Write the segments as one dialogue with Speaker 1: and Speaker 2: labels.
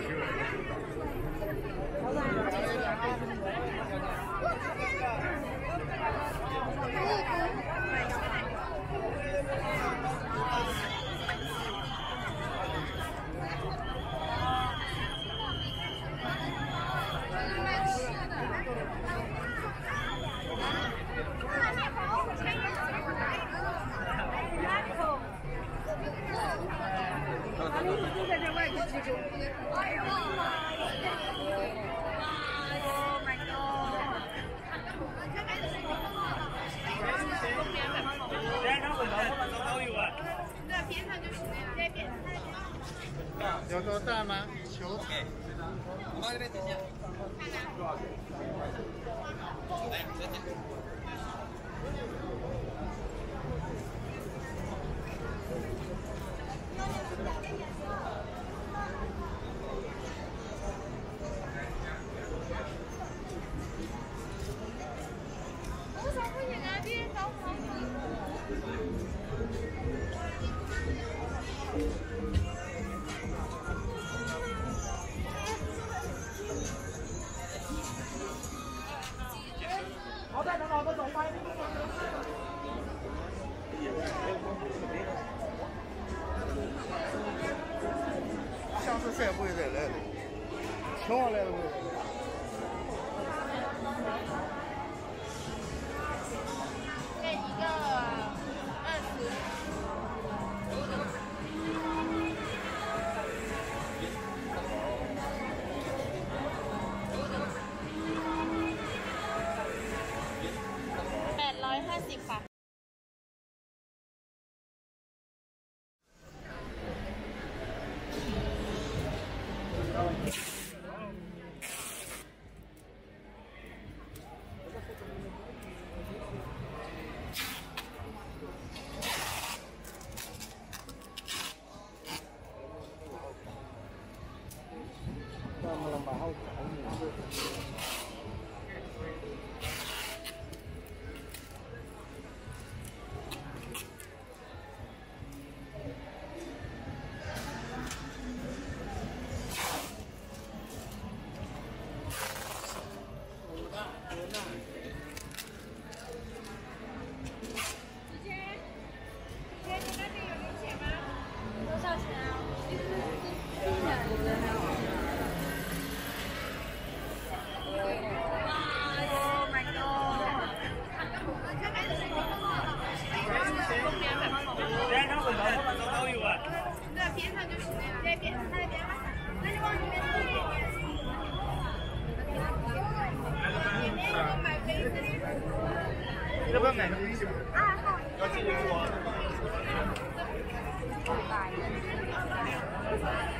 Speaker 1: Thank you. 就
Speaker 2: 就就快了
Speaker 1: ！Oh
Speaker 3: 吗？有啊，
Speaker 1: 那边上就是。
Speaker 2: going. 这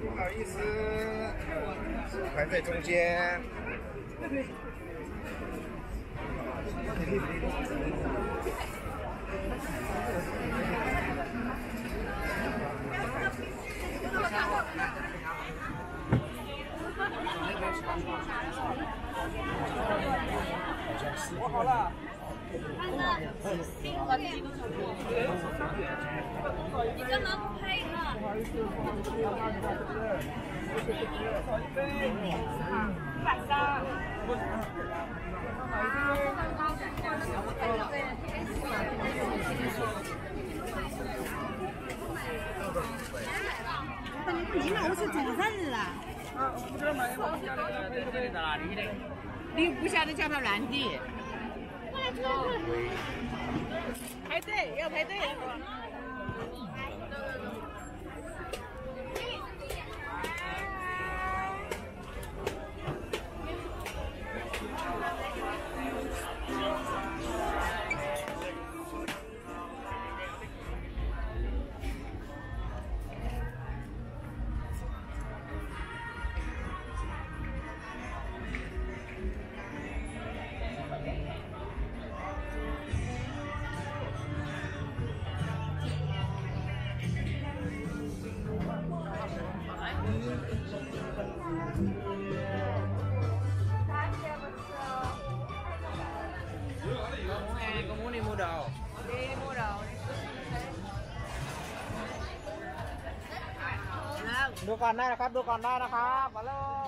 Speaker 1: 不
Speaker 2: 好意思，排在中间。我好了。
Speaker 1: 你干嘛不拍一个？
Speaker 4: 你嘛，我是中山人啊，你不晓得叫他乱的。排队要排队。
Speaker 2: ดูก่อนได้นะครับ ดูก่อนได้นะครับมาแล้ว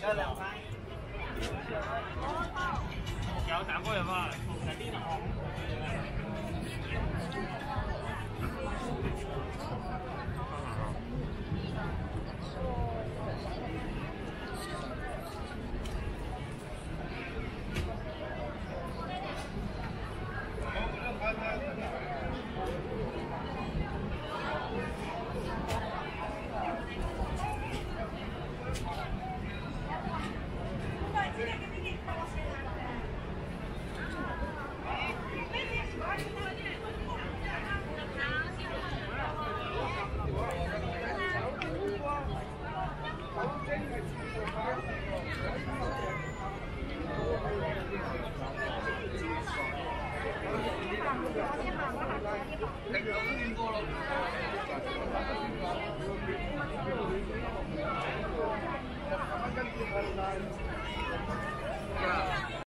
Speaker 4: 生了根本就。
Speaker 3: 有打过人嘛？